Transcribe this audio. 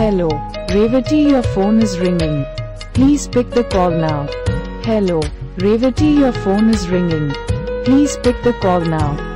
Hello, Revati, your phone is ringing. Please pick the call now. Hello, Revati, your phone is ringing. Please pick the call now.